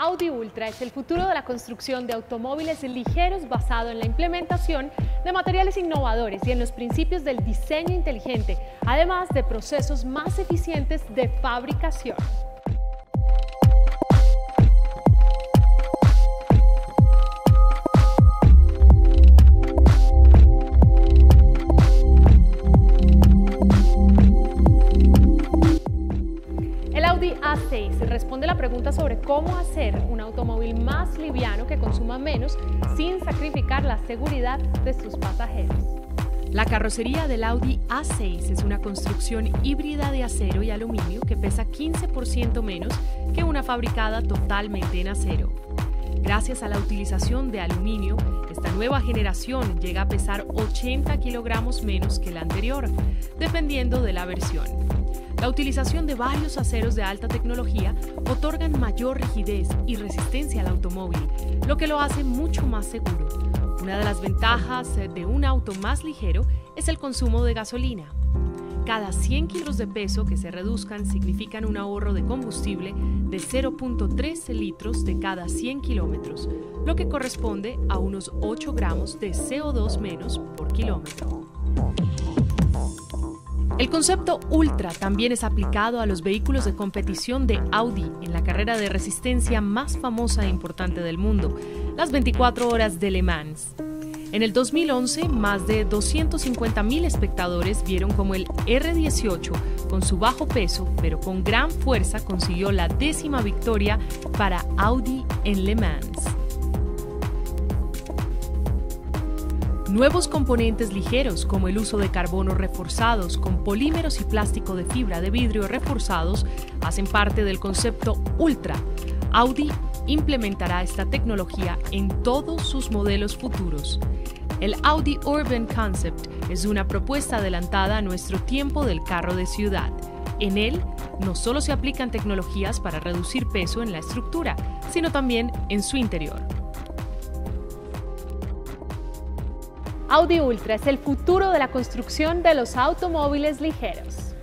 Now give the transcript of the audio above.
Audi Ultra es el futuro de la construcción de automóviles ligeros basado en la implementación de materiales innovadores y en los principios del diseño inteligente, además de procesos más eficientes de fabricación. Responde la pregunta sobre cómo hacer un automóvil más liviano que consuma menos sin sacrificar la seguridad de sus pasajeros. La carrocería del Audi A6 es una construcción híbrida de acero y aluminio que pesa 15% menos que una fabricada totalmente en acero. Gracias a la utilización de aluminio, esta nueva generación llega a pesar 80 kilogramos menos que la anterior, dependiendo de la versión. La utilización de varios aceros de alta tecnología otorgan mayor rigidez y resistencia al automóvil, lo que lo hace mucho más seguro. Una de las ventajas de un auto más ligero es el consumo de gasolina. Cada 100 kilos de peso que se reduzcan significan un ahorro de combustible de 0.3 litros de cada 100 kilómetros, lo que corresponde a unos 8 gramos de CO2 menos por kilómetro. El concepto Ultra también es aplicado a los vehículos de competición de Audi en la carrera de resistencia más famosa e importante del mundo, las 24 horas de Le Mans. En el 2011, más de 250.000 espectadores vieron como el R18, con su bajo peso, pero con gran fuerza, consiguió la décima victoria para Audi en Le Mans. Nuevos componentes ligeros como el uso de carbono reforzados con polímeros y plástico de fibra de vidrio reforzados hacen parte del concepto Ultra. Audi implementará esta tecnología en todos sus modelos futuros. El Audi Urban Concept es una propuesta adelantada a nuestro tiempo del carro de ciudad. En él no solo se aplican tecnologías para reducir peso en la estructura, sino también en su interior. Audi Ultra es el futuro de la construcción de los automóviles ligeros.